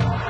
あ!